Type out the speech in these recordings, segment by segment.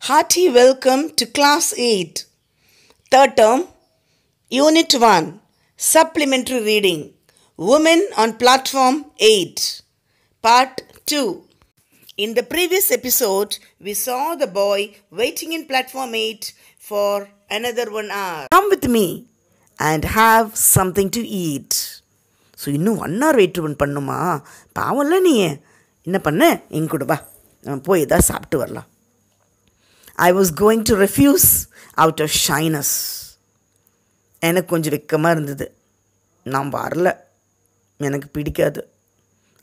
Hearty welcome to Class 8, Third Term, Unit 1, Supplementary Reading, Women on Platform 8, Part 2. In the previous episode, we saw the boy waiting in platform 8 for another one hour. Come with me and have something to eat. So இன்னும் one hour wait பண்ணுமா பாவம்ல நீ என்ன பண்ண எங்க கூட வா நம்ம போய் ஏதாவது சாப்பிட்டு வரலாம் I was going to refuse out of shyness எனக்கு கொஞ்சம் வெக்கமாக இருந்தது நான் வரல எனக்கு பிடிக்காது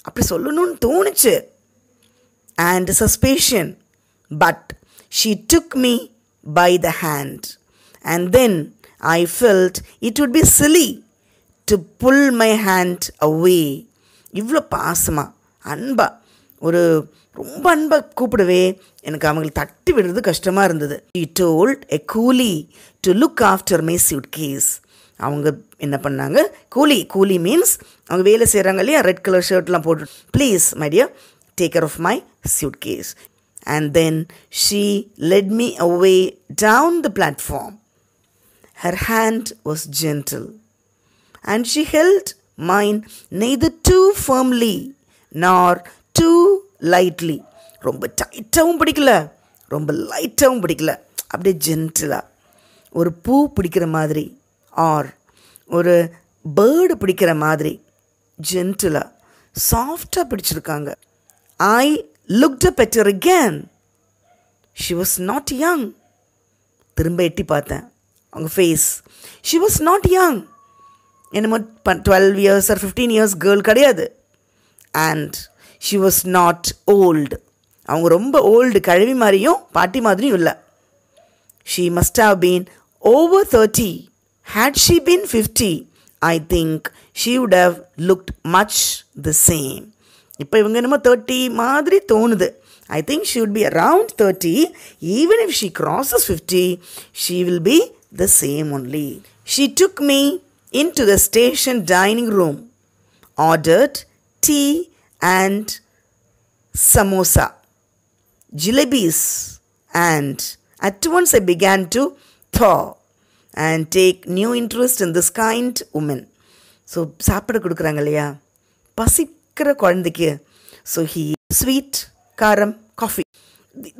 அப்படி சொல்லணும்னு தோணுச்சு and suspicion. But she took me by the hand, and then I felt it would be silly to pull my hand away. இவ்வளோ பாசமா அன்பா ஒரு ரொம்ப அன்பை கூப்பிடவே எனக்கு அவங்களை தட்டி விடுறது கஷ்டமாக இருந்தது. I told a coolie to look after my suitcase அவங்க என்ன பண்ணாங்க? கூலி கூலி மீன்ஸ் அவங்க வேலை செய்கிறாங்க இல்லையா? ரெட் கலர் ஷர்ட்லாம் போட்டு please மடியா take care of my suitcase and then she led me away down the platform her hand was gentle and she held mine neither too firmly nor too lightly ரொம்ப டைட்டாகவும் பிடிக்கல. ரொம்ப லைட்டாகவும் பிடிக்கல. அப்படியே ஜென்டிலாக ஒரு பூ பிடிக்கிற மாதிரி. ஆர் ஒரு பேர்டு பிடிக்கிற மாதிரி. ஜென்டிலாக சாஃப்டாக பிடிச்சிருக்காங்க. ஐ looked up at her again. She was not திரும்ப எட்டி பார்த்தேன். அவங்க face she was not young என்னமோ twelve years or fifteen years girl கிடையாது. And she was not old அவங்க ரொம்ப ஓல்டு கழுவி மாதிரியும் பாட்டி மாதிரியும் இல்லை she must have been over thirty had she been fifty I think she would have looked much the same இப்போ இவங்க என்னமோ தேர்ட்டி மாதிரி தோணுது I think she would be around thirty even if she crosses fifty she will be the same only she took me into the station dining room ordered tea and samosa jalebies and at once I began to thaw and take new interest in this kind woman. So சாப்பிட கொடுக்குறாங்க இல்லையா பசிக்கிற குழந்தைக்கு so he sweet காரம் coffee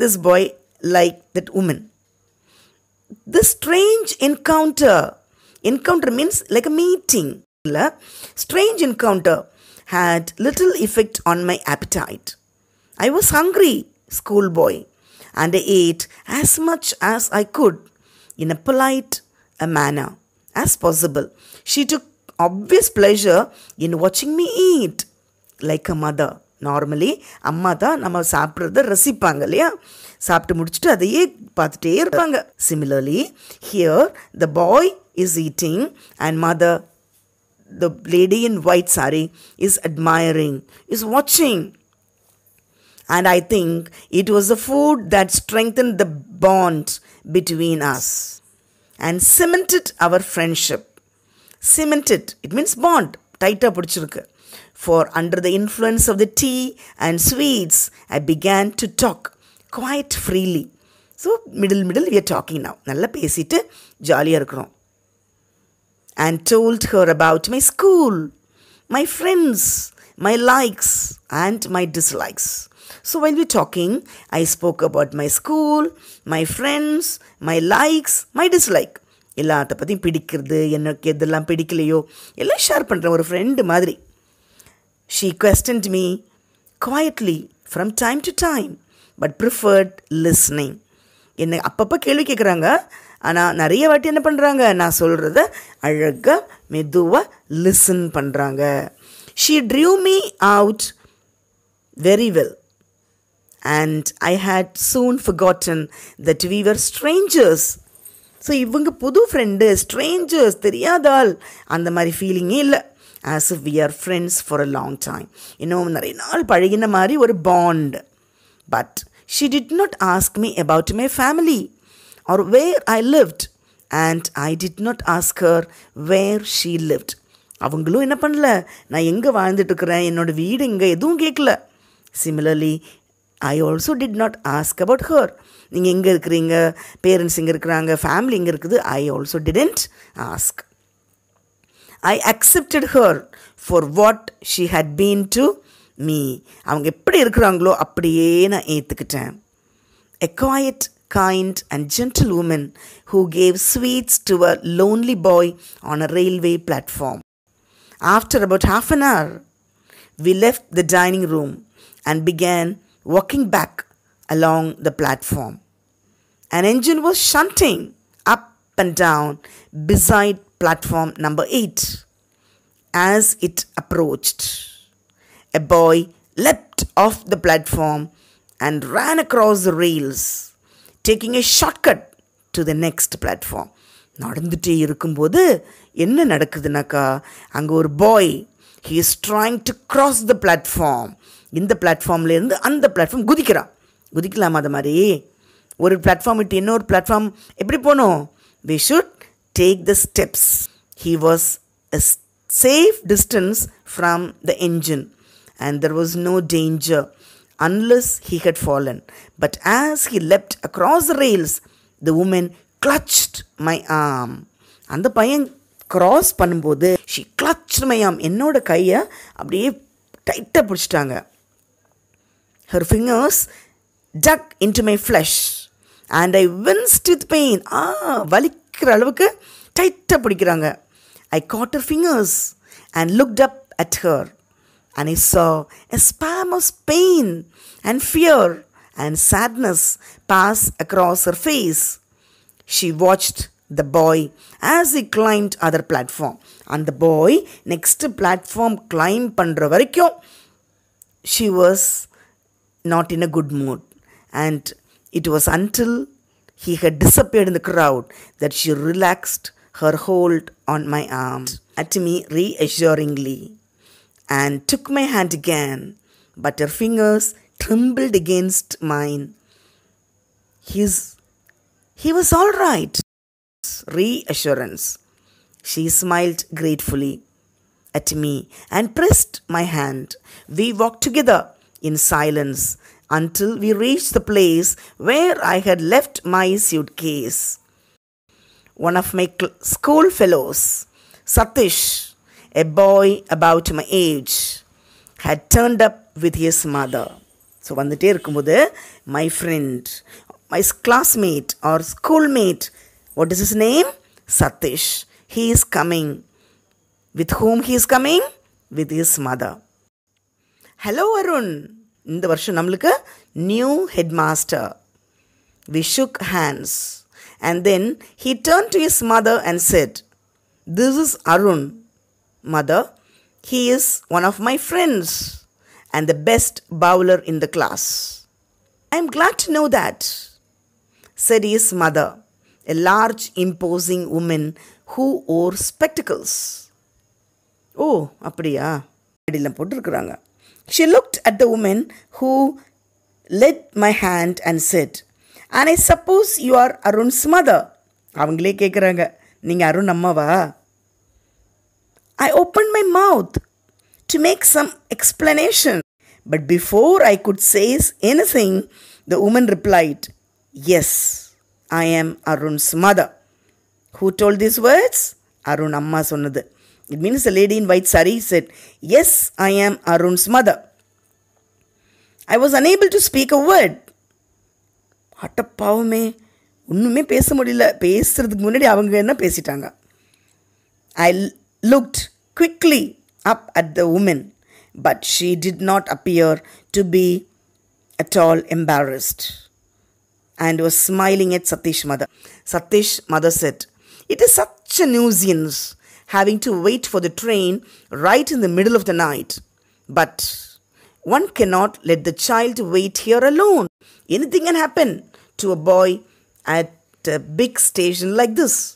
this boy like that woman this strange encounter encounter means like a meeting இல்ல? strange encounter had little effect on my appetite i was hungry schoolboy and i ate as much as i could in a polite a manner as possible she took obvious pleasure in watching me eat like a mother normally அம்மா தான் நம்ம சாப்பிட்றத ரசிப்பாங்க இல்லையா சாப்பிட்டு முடிச்சுட்டு அதையே பார்த்துட்டே இருப்பாங்க similarly here the boy is eating and mother the lady in white sari is admiring, is watching. And I think it was the food that strengthened the bond between us and cemented our friendship. Cemented, it means bond. டைட்டாக பிடிச்சிருக்கு for under the influence of the tea and sweets I began to talk quite freely so middle middle we are talking now நல்லா பேசிட்டு ஜாலியாக இருக்கிறோம் and told her about my school, my friends, my likes, and my dislikes. So while were talking, I spoke about my school, my friends, my likes, my dislike. எல்லாத்த பற்றியும் பிடிக்கிறது எனக்கு எதெல்லாம் பிடிக்கலையோ எல்லாம் ஷேர் பண்ணுறேன் ஒரு ஃப்ரெண்டு மாதிரி she questioned me quietly from time to time but preferred listening என்னை அப்பப்போ கேள்வி கேட்குறாங்க ஆனால் நிறைய வாட்டி என்ன பண்ணுறாங்க நான் சொல்கிறத அழகாக மெதுவாக லிசன் பண்ணுறாங்க she drew me out very well and I had soon forgotten that we were strangers so இவங்க புது ஃப்ரெண்டு ஸ்ட்ரேஞ்சர்ஸ் தெரியாதால் அந்த மாதிரி ஃபீலிங்கே இல்லை as if we are friends for a long time இன்னும் நிறைய நாள் பழகின மாதிரி ஒரு bond but she did not ask me about my family or where I lived, and I did not ask her where she lived அவங்களும் என்ன பண்ணல? நான் எங்கே வாழ்ந்துட்டுருக்குறேன் என்னோடய என்னோட வீடு இங்கே எதுவும் கேட்கல similarly I also did not ask about her நீங்கள் எங்கே இருக்கிறீங்க? பேரண்ட்ஸ் இங்கே இருக்கிறாங்க. ஃபேமிலி இங்கே இருக்குது. I also didn't ask I accepted her for what she had been to me அவங்க எப்படி இருக்கிறாங்களோ அப்படியே நான் ஏற்றுக்கிட்டேன் a quite kind and gentle woman who gave sweets to a lonely boy on a railway platform. After about half an hour, we left the dining room and began walking back along the platform. An engine was shunting up and down beside platform number 8. As it approached, a boy leapt off the platform and ran across the rails, taking a shortcut to the next platform. நடந்துட்டே இருக்கும்போது என்ன நடக்குதுனாக்கா அங்கே ஒரு boy he is trying to cross the platform இந்த பிளாட்ஃபார்ம்லேருந்து அந்த platform குதிக்கிறான் குதிக்கலாமா அது மாதிரி ஒரு பிளாட்ஃபார்ம் விட்டு இன்னொரு பிளாட்ஃபார்ம் எப்படி போகணும் we should take the steps he was a safe distance from the engine and there was no danger unless he had fallen. But as he leapt across the rails, the woman clutched my arm. அந்த பையன் cross பண்ணும்போது she clutch my ஆம் என்னோட கையை அப்படியே டைட்டாக பிடிச்சிட்டாங்க. Her fingers dug into my flesh and I winced with pain ah வலிக்கிற அளவுக்கு டைட்டாக பிடிக்கிறாங்க. I caught her fingers and looked up at her, and I saw a spasm of pain and fear and sadness pass across her face. She watched the boy as he climbed other platform. And the boy next platform climb பண்ற வரைக்கும் she was not in a good mood. And it was until he had disappeared in the crowd that she relaxed her hold on my arm at me reassuringly and took my hand again, but her fingers trembled against mine. His, he was all right. Reassurance. She smiled gratefully at me and pressed my hand. We walked together in silence until we reached the place where I had left my suitcase one of my school fellows, Satish, a boy about my age, had turned up with his mother. So வந்துட்டே இருக்கும்போது my friend my classmate R schoolmate what is is name Satish he is coming with whom he is coming with his mother hello Arun இந்த வருஷம் நம்மளுக்கு new head master we ஷுக் hands and then he turned to his mother and said, This is Arun, mother. He is one of my friends and the best bowler in the class. I am glad to know that, said his mother, a large, imposing woman who wore spectacles. ஓ அப்படியா அடியில் போட்டிருக்கிறாங்க she looked at the woman who let my hand and set and I suppose you are Arun's mother அவங்களே கேட்குறாங்க நீங்கள் அருண் அம்மாவா ஐ open my mouth to make some explanation but before I could chase any thing the woman replied S ஐ ஆம் Arun's mother who toll this words Arun அம்மா சொன்னது it means the lady in white sorry set S ஐ ஆம் Arun's mother I was unable to speak a word அட்டப்பாவமே ஒன்றுமே பேச முடியல பேசுறதுக்கு முன்னாடி அவங்க என்ன பேசிட்டாங்க ஐ looked quickly up at the woman, but she did not appear to be at all embarrassed and was smiling at Satish mother. Satish mother said, It is such a nuisance having to wait for the train right in the middle of the night. But one cannot let the child wait here alone. Anything can happen to a boy at a big station like this.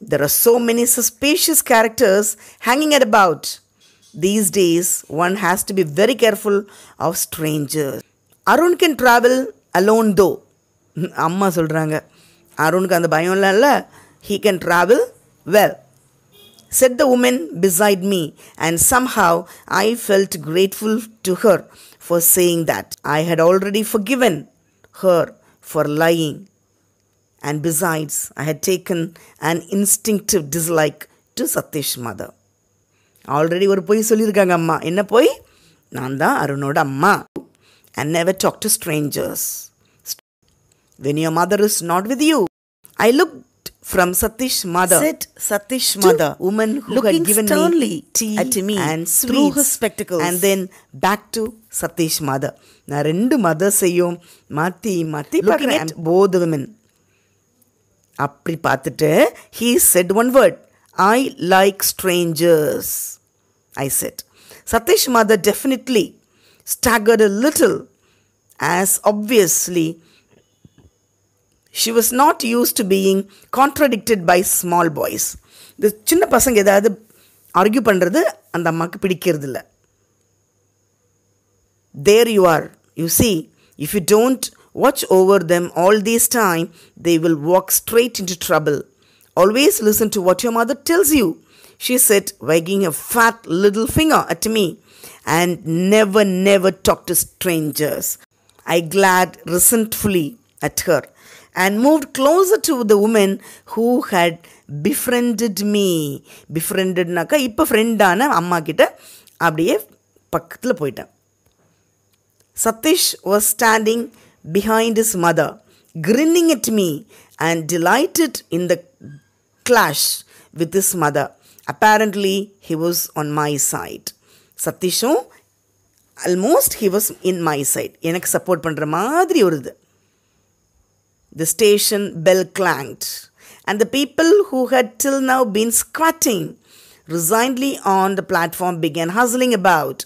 There are so many suspicious characters hanging at about. These days, one has to be very careful of strangers. Arun can travel alone though. அம்மா சொல்கிறாங்க அருணுக்கு அந்த பயம்லாம் இல்லை he can travel well said the woman beside me, and somehow I felt grateful to her for saying that. I had already forgiven her for lying. And besides, I had taken an instinctive dislike to Satish mother. Already ஒரு பொய் சொல்லியிருக்காங்க அம்மா என்ன பொய் நான் தான் அருணோட அம்மா and never talk to strangers. When your mother is not with you, I looked from Satish mother. Said Satish to mother, woman who looking had given sternly me tea at me and through sweets her spectacles. and then back to Satish mother. நான் ரெண்டு மதர்ஸையும் மாற்றி மாற்றி Looking பார்க்குறேன் both women அப்படி பார்த்துட்டு he said one word I like strangers I said Satish mother definitely staggered a little as obviously she was not used to being contradicted by small boys இந்த சின்ன பசங்க ஏதாவது ஆர்கியூ பண்ணுறது அந்த அம்மாவுக்கு பிடிக்கிறது இல்லை there you are you see if you don't watch over them all this time they will walk straight into trouble always listen to what your mother tells you she said wagging a fat little finger at me and never never talk to strangers i glared resentfully at her and moved closer to the woman who had befriended me befriendedனாக்கா இப்போ ஃப்ரெண்டான அம்மா கிட்ட அப்படியே பக்கத்தில் போயிட்டேன் Satish was standing behind his mother, grinning at me and delighted in the clash with his mother. Apparently, he was on my side. சதீஷும் almost he was in my side எனக்கு support பண்ணுற மாதிரி ஒரு இது The station bell clanged, and the people who had till now been squatting resignedly on the platform began hustling about.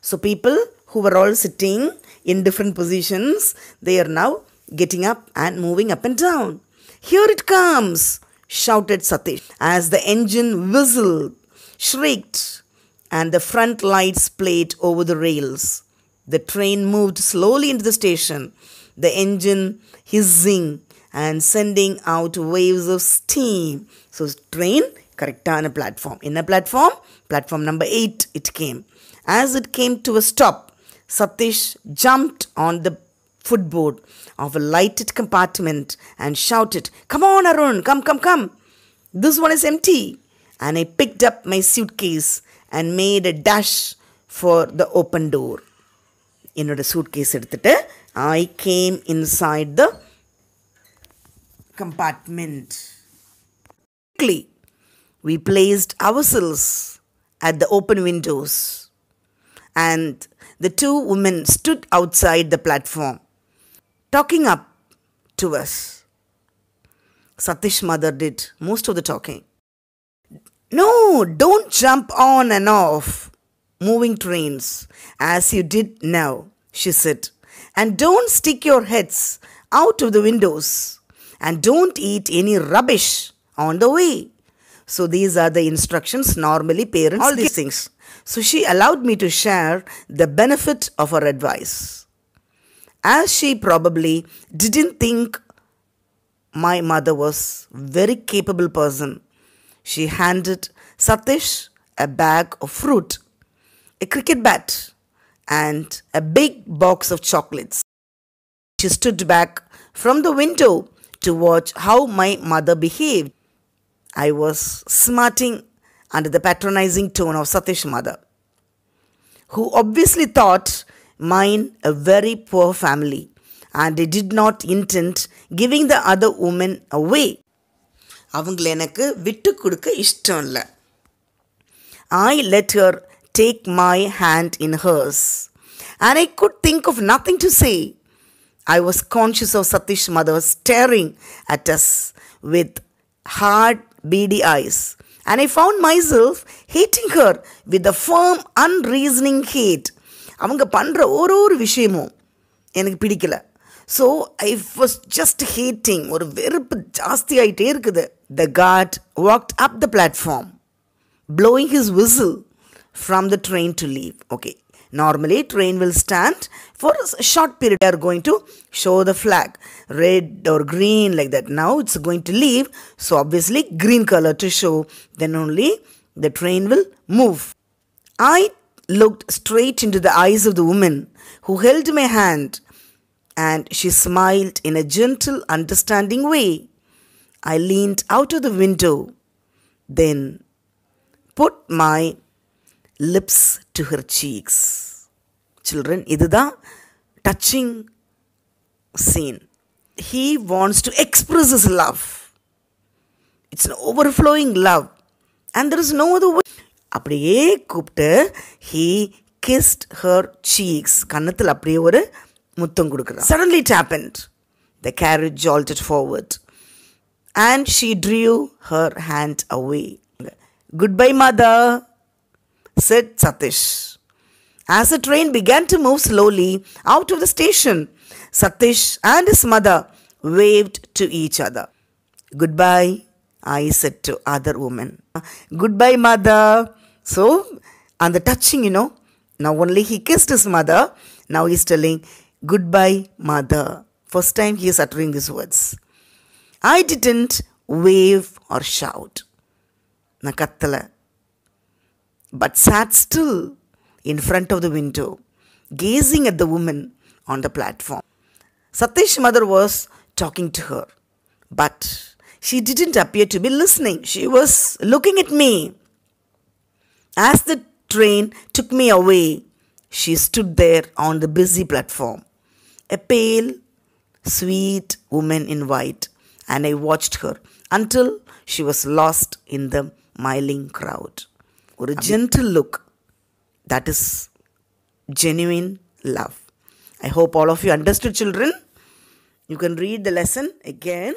So, people who were all sitting in different positions, they are now getting up and moving up and down. Here it comes, shouted Satish as the engine whistled, shrieked, and the front lights played over the rails. The train moved slowly into the station, the engine hissing and sending out waves of steam. So, train correct on a platform. In a platform, platform number 8, it came. As it came to a stop, Satish jumped on the footboard of a lighted compartment and shouted, Come on, Arun, come, come, come. This one is empty. And I picked up my suitcase and made a dash for the open door. என்னோட suitcase எடுத்துட்டு I came inside the compartment. Quickly, we placed ourselves at the open windows, and the two women stood outside the platform, talking up to us. Satish mother did most of the talking. No, don't jump on and off moving trains as you did now, she said. And don't stick your heads out of the windows. And don't eat any rubbish on the way. So these are the instructions normally parents all these things. So she allowed me to share the benefit of her advice. As she probably didn't think my mother was very capable person, she handed Satish a bag of fruit, a cricket bat, and a big box of chocolates. She stood back from the window to watch how my mother behaved. I was smarting under the patronizing tone of Satish's mother, who obviously thought mine a very poor family and I did not intend giving the other woman away. அவங்கள எனக்கு விட்டு கொடுக்க இஷ்டம் இல்லை I let her take my hand in hers, and I could think of nothing to say. I was conscious of Satish's mother staring at us with hard, beady eyes. And I found myself hating her with a firm, unreasoning hate. அவங்க பண்ணுற ஒரு ஒரு விஷயமும் எனக்கு பிடிக்கல so I was just hating ஒரு வெறுப்பு ஜாஸ்தி ஆகிட்டே இருக்குது the guard walked up the platform blowing his whistle from the train to leave okay Normally, train will stand for a short period. They are going to show the flag, red or green, like that. Now it's going to leave, so obviously green color to show. Then only the train will move. I looked straight into the eyes of the woman who held my hand and she smiled in a gentle, understanding way. I leaned out of the window, then put my lips to her cheeks children இதுதான் touching scene he wants to express is love it's overflowing love and there is no அது அப்படியே கூப்பிட்டு he கிஸ்ட் her seeks கன்னத்தில் அப்படியே ஒரு முத்தம் கொடுக்குறான். Suddenly it happened the carriage jolted forward and she drew her hand away goodbye Mata said Satish. As the train began to move slowly out of the station, Satish and his mother waved to each other. Goodbye, I said to other woman. Goodbye, mother. So, on the touching, you know, now only he kissed his mother. Now he's telling, Goodbye, mother. First time he is uttering these words. I didn't wave or shout. நான் கத்தலை but sat still in front of the window, gazing at the woman on the platform. Satish's mother was talking to her, but she didn't appear to be listening. She was looking at me. As the train took me away, she stood there on the busy platform, a pale, sweet woman in white, and I watched her until she was lost in the miling crowd. ஒரு gentle look that is genuine love. I hope all of you understood, children. You can read the lesson again.